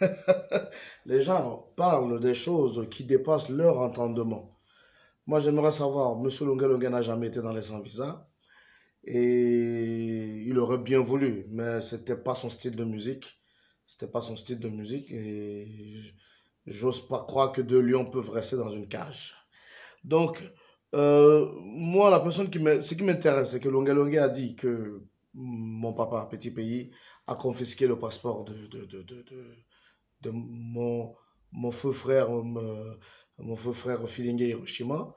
Les gens parlent des choses qui dépassent leur entendement. Moi, j'aimerais savoir, M. Longa n'a jamais été dans les sans-visa et il aurait bien voulu, mais c'était pas son style de musique. C'était pas son style de musique et j'ose pas croire que deux lions peuvent rester dans une cage. Donc, euh, moi, la personne qui ce qui m'intéresse, c'est que Longa a dit que mon papa, petit pays, a confisqué le passeport de, de, de, de, de mon, mon feu frère, mon, feu frère Filingue Hiroshima.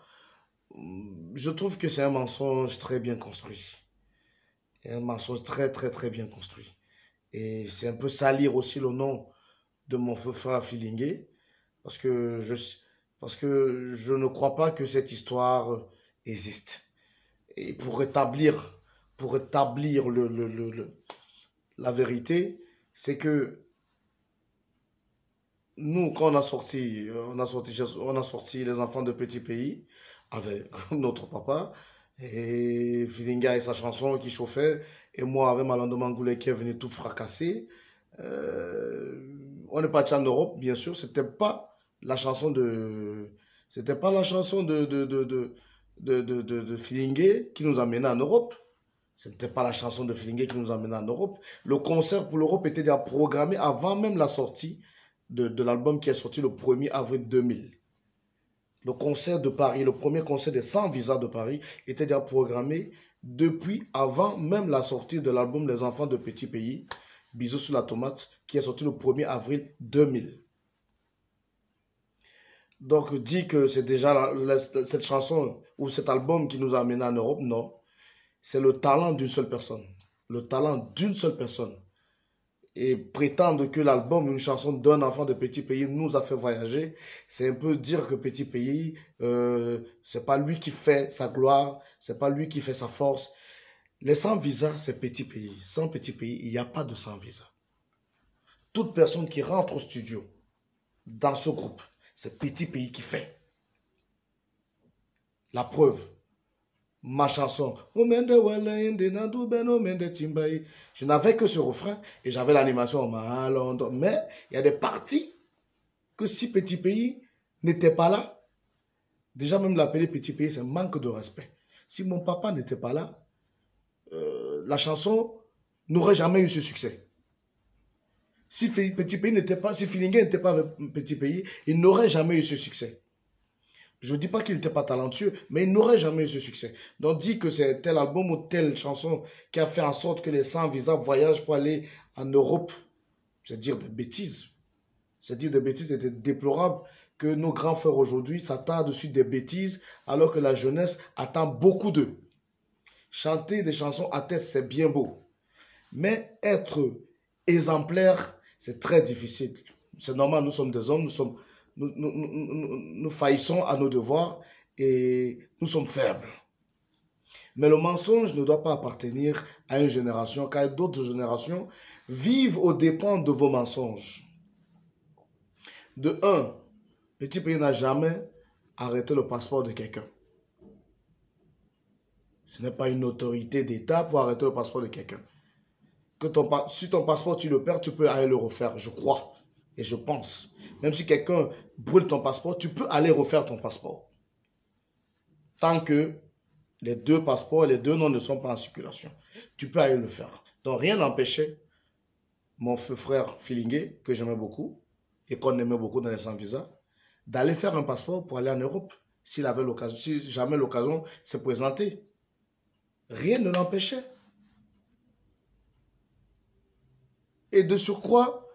Je trouve que c'est un mensonge très bien construit. Un mensonge très, très, très bien construit. Et c'est un peu salir aussi le nom de mon feu frère Filingue, parce que je, parce que je ne crois pas que cette histoire existe. Et pour rétablir, pour rétablir le, le, le, la vérité, c'est que nous, quand on a sorti, les enfants de petits pays avec notre papa, et Filinga et sa chanson qui chauffait, et moi avec Malando Goulet qui est venu tout fracasser. Euh, on est parti en Europe, bien sûr, c'était pas la chanson de, c'était pas la chanson de, de, de, qui nous amenait en Europe. Ce n'était pas la chanson de Filingue qui nous amenait en Europe. Le concert pour l'Europe était déjà programmé avant même la sortie de, l'album qui est sorti le 1er avril 2000. Le concert de Paris, le premier concert des 100 visas de Paris, était déjà programmé depuis avant même la sortie de l'album Les enfants de petits pays, Bisous sur la tomate, qui est sorti le 1er avril 2000. Donc, dit que c'est déjà cette chanson ou cet album qui nous a amenés en Europe, non. C'est le talent d'une seule personne. Le talent d'une seule personne et prétendre que l'album, une chanson d'un enfant de petit pays nous a fait voyager, c'est un peu dire que petit pays, euh, c'est pas lui qui fait sa gloire, c'est pas lui qui fait sa force. Les sans visa, c'est petit pays. Sans petit pays, il n'y a pas de sans visa. Toute personne qui rentre au studio dans ce groupe, c'est petit pays qui fait. La preuve, ma chanson. Je n'avais que ce refrain et j'avais l'animation Mais il y a des parties que si Petit Pays n'était pas là, déjà même l'appeler Petit Pays, c'est un manque de respect. Si mon papa n'était pas là, euh, la chanson n'aurait jamais eu ce succès. Si Petit Pays n'était pas, si Filingue n'était pas Petit Pays, il n'aurait jamais eu ce succès. Je ne dis pas qu'il n'était pas talentueux, mais il n'aurait jamais eu ce succès. Donc, dit que c'est tel album ou telle chanson qui a fait en sorte que les 100 visas voyagent pour aller en Europe. C'est dire des bêtises. C'est dire des bêtises et déplorable que nos grands frères aujourd'hui s'attardent dessus des bêtises alors que la jeunesse attend beaucoup d'eux. Chanter des chansons à tête, c'est bien beau. Mais être exemplaire, c'est très difficile. C'est normal, nous sommes des hommes, nous sommes nous, faillissons à nos devoirs et nous sommes faibles. Mais le mensonge ne doit pas appartenir à une génération, car d'autres générations vivent aux dépens de vos mensonges. De un, petit pays n'a jamais arrêté le passeport de quelqu'un. Ce n'est pas une autorité d'État pour arrêter le passeport de quelqu'un. Si ton passeport, tu le perds, tu peux aller le refaire, je crois et je pense. Même si quelqu'un brûle ton passeport, tu peux aller refaire ton passeport. Tant que les deux passeports, les deux noms ne sont pas en circulation. Tu peux aller le faire. Donc rien n'empêchait mon frère Filingué, que j'aimais beaucoup, et qu'on aimait beaucoup dans les sans-visa, d'aller faire un passeport pour aller en Europe, si jamais l'occasion se présentait. Rien ne l'empêchait. Et de surcroît,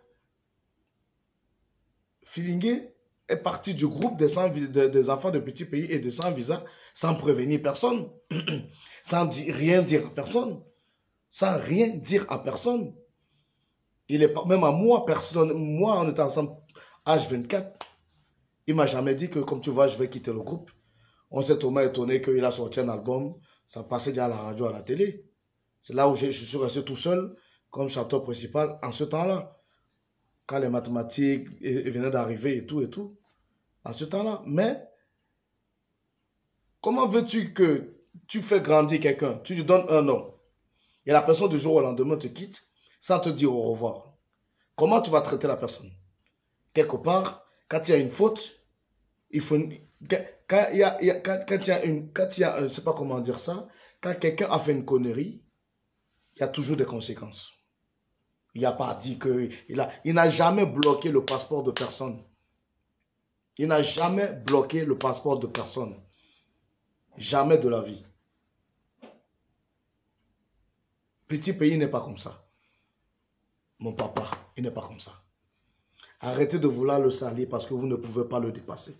Filingue est parti du groupe des, des enfants de petits pays et de sans visa sans prévenir personne, sans rien dire à personne, sans rien dire à personne. Il est même à moi, personne, moi on était ensemble H24, il m'a jamais dit que comme tu vois je vais quitter le groupe. On s'est tellement étonné qu'il a sorti un album, ça passait déjà à la radio, à la télé. C'est là où je suis resté tout seul comme chanteur principal en ce temps-là quand les mathématiques venaient d'arriver et tout et tout, en ce temps-là. Mais, comment veux-tu que tu fais grandir quelqu'un? Tu lui donnes un nom. Et la personne du jour au lendemain te quitte sans te dire au revoir. comment tu vas traiter la personne? Quelque part, quand il y a une faute, il faut... Quand il y a, quand, il y a. Quand il y a, je sais pas comment dire ça, quand quelqu'un a fait une connerie, il y a toujours des conséquences. Il n'a pas dit que... N'a jamais bloqué le passeport de personne. Il n'a jamais bloqué le passeport de personne. Jamais de la vie. Petit pays n'est pas comme ça. Mon papa, il n'est pas comme ça. Arrêtez de vouloir le salir parce que vous ne pouvez pas le dépasser.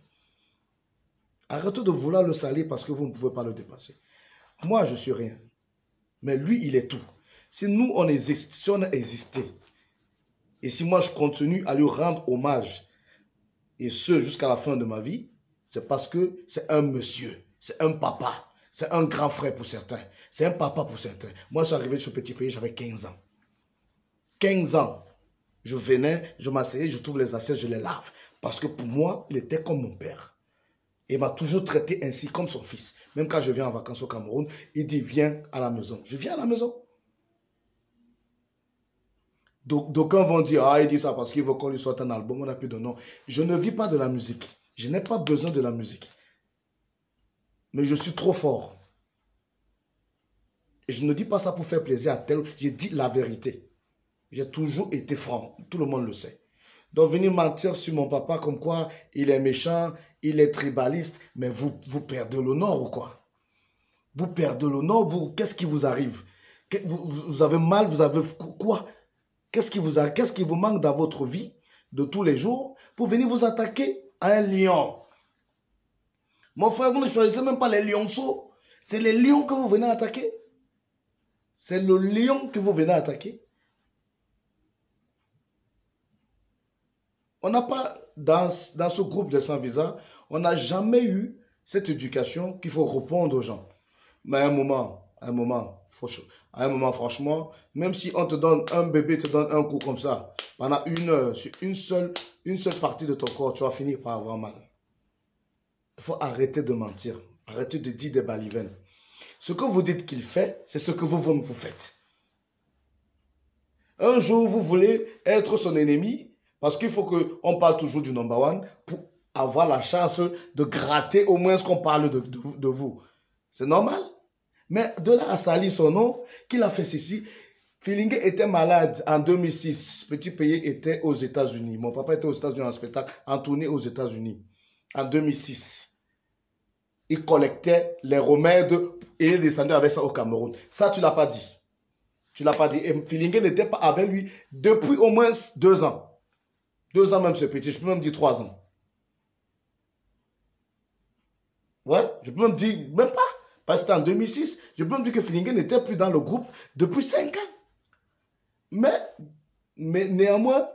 Arrêtez de vouloir le salir parce que vous ne pouvez pas le dépasser. Moi, je suis rien. Mais lui, il est tout. Si nous, on existe, si on a et si moi, je continue à lui rendre hommage, et ce, jusqu'à la fin de ma vie, c'est parce que c'est un monsieur, c'est un papa, c'est un grand frère pour certains, c'est un papa pour certains. Moi, je suis arrivé de ce petit pays, j'avais 15 ans. 15 ans. Je venais, je m'asseyais, je trouve les assiettes, je les lave. Parce que pour moi, il était comme mon père. Il m'a toujours traité ainsi comme son fils. Même quand je viens en vacances au Cameroun, il dit viens à la maison. Je viens à la maison. D'aucuns vont dire, ah, il dit ça parce qu'il veut qu'on lui sorte un album, on n'a plus de nom. Je ne vis pas de la musique. Je n'ai pas besoin de la musique. Mais je suis trop fort. Et je ne dis pas ça pour faire plaisir à tel. Je dis la vérité. J'ai toujours été franc. Tout le monde le sait. Donc venir mentir sur mon papa comme quoi il est méchant, il est tribaliste, mais vous, vous perdez l'honneur ou quoi? Vous perdez l'honneur, vous, qu'est-ce qui vous arrive? Vous, avez mal, vous avez quoi? Qu'est-ce qui, vous manque dans votre vie de tous les jours pour venir vous attaquer à un lion? Mon frère, vous ne choisissez même pas les lionceaux. C'est les lions que vous venez attaquer. C'est le lion que vous venez attaquer. On n'a pas, dans, dans ce groupe de sans-visa, on n'a jamais eu cette éducation qu'il faut répondre aux gens. Mais à un moment, à un moment, à un moment, franchement, même si on te donne un bébé, te donne un coup comme ça, pendant une heure, sur une seule, une seule partie de ton corps, tu vas finir par avoir mal. Il faut arrêter de mentir. Arrêter de dire des balivernes. Ce que vous dites qu'il fait, c'est ce que vous, vous faites. Un jour, vous voulez être son ennemi, parce qu'il faut qu'on parle toujours du number one pour avoir la chance de gratter au moins ce qu'on parle de, de, vous. C'est normal. Mais de là à salir son nom, qu'il a fait ceci. Filingue était malade en 2006. Petit pays était aux États-Unis. Mon papa était aux États-Unis en spectacle, en tournée aux États-Unis. En 2006. Il collectait les remèdes et il descendait avec ça au Cameroun. Ça, tu l'as pas dit. Tu l'as pas dit. Et Filingue n'était pas avec lui depuis au moins deux ans. Deux ans même, ce petit. Je peux même dire trois ans. Ouais, je peux même dire, même pas. Parce que c'était en 2006. Je peux même dire que Fillingen n'était plus dans le groupe depuis cinq ans. Mais, mais néanmoins,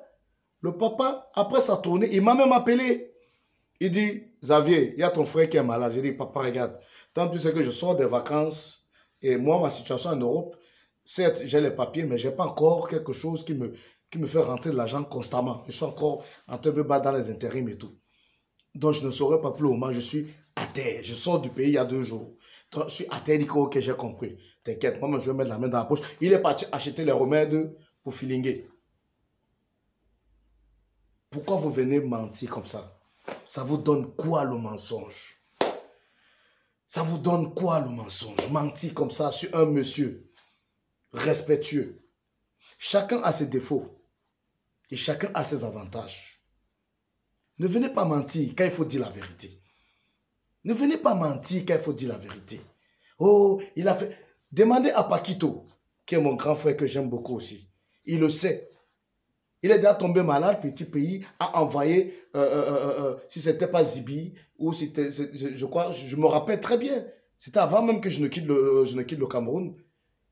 le papa, après sa tournée, il m'a même appelé. Il dit, Xavier, il y a ton frère qui est malade. J'ai dit, papa, regarde. Tant plus c'est que je sors des vacances. Et moi, ma situation en Europe, certes, j'ai les papiers, mais je n'ai pas encore quelque chose qui me, qui me fait rentrer de l'argent constamment. Je suis encore en train de battre dans les intérims et tout. Donc, je ne saurais pas plus au moment, je suis à terre. Je sors du pays il y a deux jours. Je suis il dit ok, j'ai compris. T'inquiète, moi, je vais mettre la main dans la poche. Il est parti acheter les remèdes pour filinguer. Pourquoi vous venez mentir comme ça? Ça vous donne quoi le mensonge? Ça vous donne quoi le mensonge? Mentir comme ça sur un monsieur respectueux. Chacun a ses défauts. Et chacun a ses avantages. Ne venez pas mentir quand il faut dire la vérité. Ne venez pas mentir quand il faut dire la vérité. Oh, il a fait... Demandez à Paquito, qui est mon grand frère que j'aime beaucoup aussi. Il le sait. Il est déjà tombé malade, petit pays, a envoyé, euh, euh, euh, si ce n'était pas Zibi, ou c'était, je, crois, je, me rappelle très bien. C'était avant même que je ne quitte le, je ne quitte le Cameroun.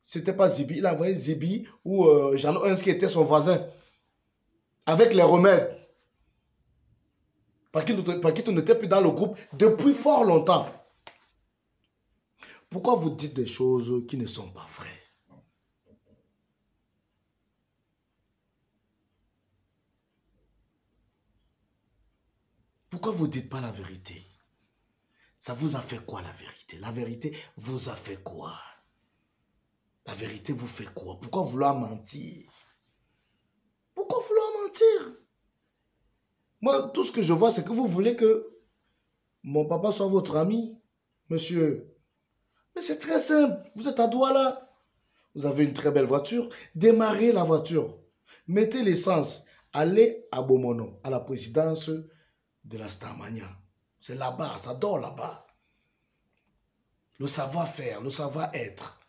C'était pas Zibi, il a envoyé Zibi ou Jean Hans qui était son voisin avec les remèdes. Paquito n'était plus dans le groupe depuis fort longtemps. Pourquoi vous dites des choses qui ne sont pas vraies? Pourquoi vous ne dites pas la vérité? Ça vous a fait quoi la vérité? La vérité vous a fait quoi? La vérité vous fait quoi? Pourquoi vouloir mentir? Pourquoi vouloir mentir? Moi, tout ce que je vois, c'est que vous voulez que mon papa soit votre ami, monsieur. Mais c'est très simple. Vous êtes à Douala. Vous avez une très belle voiture. Démarrez la voiture. Mettez l'essence. Allez à Bomono, à la présidence de la Starmania. C'est là-bas, ça dort là-bas. Le savoir-faire, le savoir-être,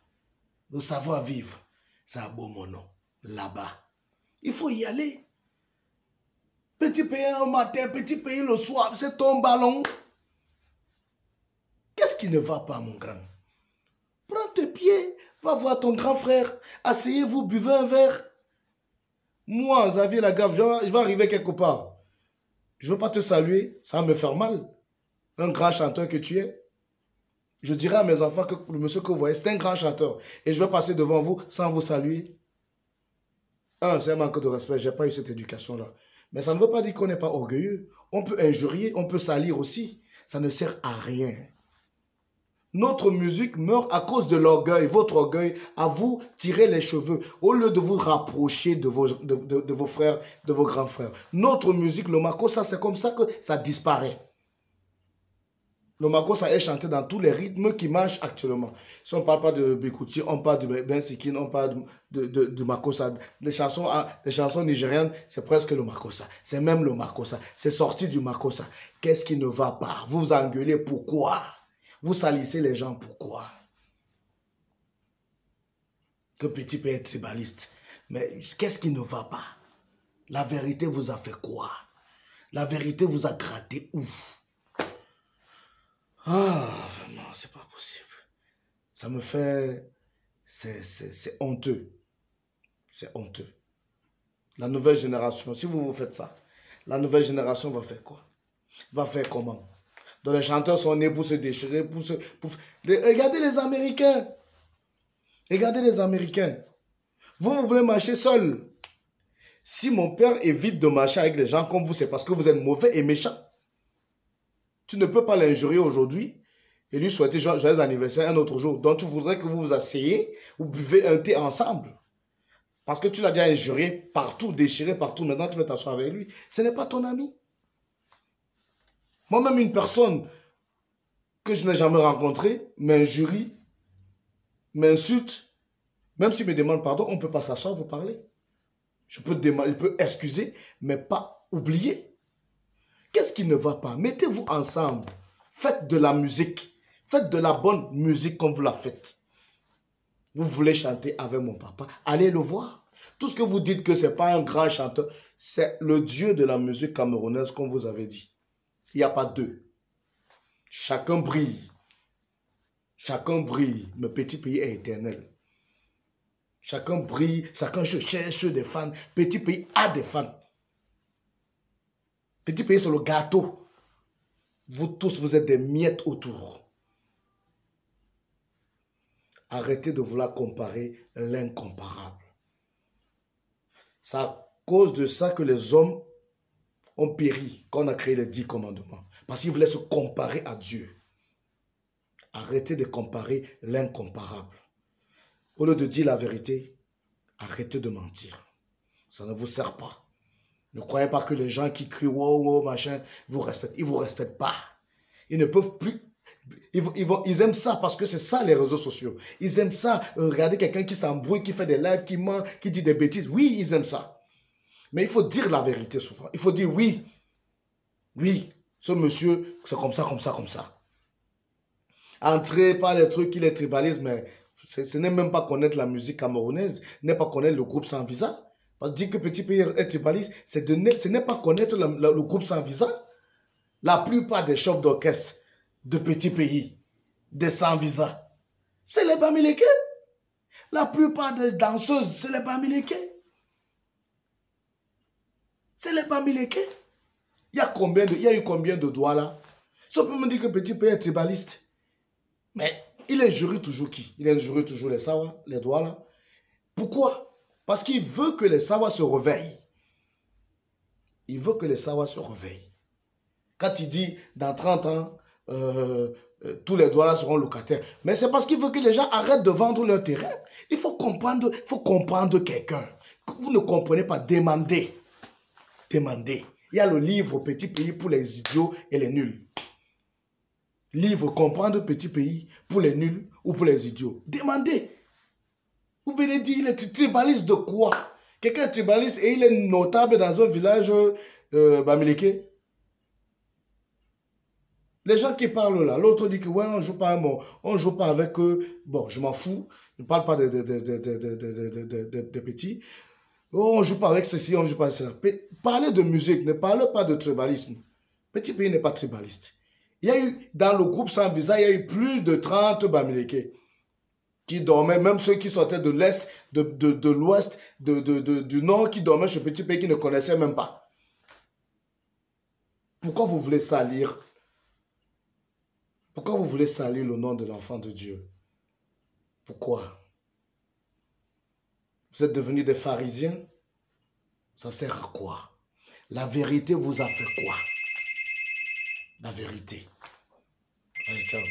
le savoir-vivre, c'est à Bomono, là-bas. Il faut y aller. Petit pays au matin, petit pays le soir, c'est ton ballon. Qu'est-ce qui ne va pas, mon grand? Prends tes pieds, va voir ton grand frère. Asseyez-vous, buvez un verre. Moi, Xavier Lagave, je vais arriver quelque part. Je ne veux pas te saluer, ça va me faire mal. Un grand chanteur que tu es. Je dirai à mes enfants que le monsieur que vous voyez, c'est un grand chanteur. Et je vais passer devant vous sans vous saluer. Un, c'est un manque de respect. Je n'ai pas eu cette éducation-là. Mais ça ne veut pas dire qu'on n'est pas orgueilleux. On peut injurier, on peut salir aussi. Ça ne sert à rien. Notre musique meurt à cause de l'orgueil, votre orgueil, à vous tirer les cheveux, au lieu de vous rapprocher de vos, frères, de vos grands frères. Notre musique, le ça c'est comme ça que ça disparaît. Le ça est chanté dans tous les rythmes qui marchent actuellement. Si on ne parle pas de Bikuti, on parle de Ben Sikin, on parle de, de, Makossa. Les chansons, ah, les chansons nigériennes, c'est presque le Makossa. C'est même le Makossa. C'est sorti du Makossa. Qu'est-ce qui ne va pas? Vous vous engueulez, pourquoi? Vous salissez les gens, pourquoi? Que petit peut être tribaliste. Mais qu'est-ce qui ne va pas? La vérité vous a fait quoi? La vérité vous a gratté où? Ah, vraiment, c'est pas possible. Ça me fait... C'est honteux. C'est honteux. La nouvelle génération, si vous vous faites ça, la nouvelle génération va faire quoi? Va faire comment? Donc les chanteurs sont nés pour se déchirer, pour se... Regardez les Américains. Regardez les Américains. Vous, vous voulez marcher seul. Si mon père évite de marcher avec des gens comme vous, c'est parce que vous êtes mauvais et méchant. Tu ne peux pas l'injurier aujourd'hui et lui souhaiter joyeux anniversaire un autre jour. Donc tu voudrais que vous vous asseyez, vous buvez un thé ensemble. Parce que tu l'as déjà injurié partout, déchiré partout. Maintenant, tu veux t'asseoir avec lui. Ce n'est pas ton ami. Moi-même, une personne que je n'ai jamais rencontrée m'injurie, m'insulte. Même s'il me demande pardon, on ne peut pas s'asseoir, vous parler. Je peux, je peux excuser, mais pas oublier. Qu'est-ce qui ne va pas? Mettez-vous ensemble. Faites de la musique. Faites de la bonne musique comme vous la faites. Vous voulez chanter avec mon papa? Allez le voir. Tout ce que vous dites que ce n'est pas un grand chanteur, c'est le dieu de la musique camerounaise, comme vous avez dit. Il n'y a pas deux. Chacun brille. Chacun brille. Le petit pays est éternel. Chacun brille, chacun cherche des fans. Petit pays a des fans. Petit pays, sur le gâteau. Vous tous, vous êtes des miettes autour. Arrêtez de vouloir comparer l'incomparable. C'est à cause de ça que les hommes ont péri quand on a créé les dix commandements. Parce qu'ils voulaient se comparer à Dieu. Arrêtez de comparer l'incomparable. Au lieu de dire la vérité, arrêtez de mentir. Ça ne vous sert pas. Ne croyez pas que les gens qui crient wow, wow, machin, vous respectent. Ils ne vous respectent pas. Ils ne peuvent plus. Ils, ils, ils aiment ça parce que c'est ça les réseaux sociaux. Ils aiment ça. Regarder quelqu'un qui s'embrouille, qui fait des lives, qui ment, qui dit des bêtises. Oui, ils aiment ça. Mais il faut dire la vérité souvent. Il faut dire oui. Oui, ce monsieur, c'est comme ça, comme ça, comme ça. Entrer par les trucs qui les tribalisent, mais ce n'est même pas connaître la musique camerounaise, n'est pas connaître le groupe sans visa. Parce dire que petit pays est tribaliste, c'est ce n'est pas connaître le, groupe sans visa. La plupart des chefs d'orchestre de petits pays, des sans visa, c'est les Bamileke. La plupart des danseuses, c'est les Bamileke. C'est les Bamileke. Il y a combien il y a eu combien de doigts là? Ça peut me dire que petit pays est tribaliste. Mais il injurie toujours qui? Il injurie toujours les sawa, les doigts là. Pourquoi? Parce qu'il veut que les Sawas se réveillent. Il veut que les Sawas se réveillent. Quand il dit, dans 30 ans, euh, euh, tous les là seront locataires. Mais c'est parce qu'il veut que les gens arrêtent de vendre leur terrain. Il faut comprendre, faut comprendre quelqu'un. Vous ne comprenez pas, demandez. Demandez. Il y a le livre Petit pays pour les idiots et les nuls. Livre Comprendre Petit pays pour les nuls ou pour les idiots. Demandez. Vous venez dire, il est tribaliste de quoi Quelqu'un est tribaliste et il est notable dans un village euh. Les gens qui parlent là, l'autre dit que ouais, on joue pas on joue pas avec eux. Bon, je m'en fous. Je ne parle pas de, de, de, petits. Oh, on joue pas avec ceci, on joue pas avec cela. Parlez de musique, ne parlez pas de tribalisme. Petit pays n'est pas tribaliste. Il y a eu, dans le groupe sans visa, il y a eu plus de 30 Bamileke qui dormaient, même ceux qui sortaient de l'Est, de, de, l'Ouest, de, du Nord, qui dormaient chez Petit Pays, qui ne connaissaient même pas. Pourquoi vous voulez salir? Pourquoi vous voulez salir le nom de l'enfant de Dieu? Pourquoi? Vous êtes devenus des pharisiens? Ça sert à quoi? La vérité vous a fait quoi? La vérité. Allez, ciao.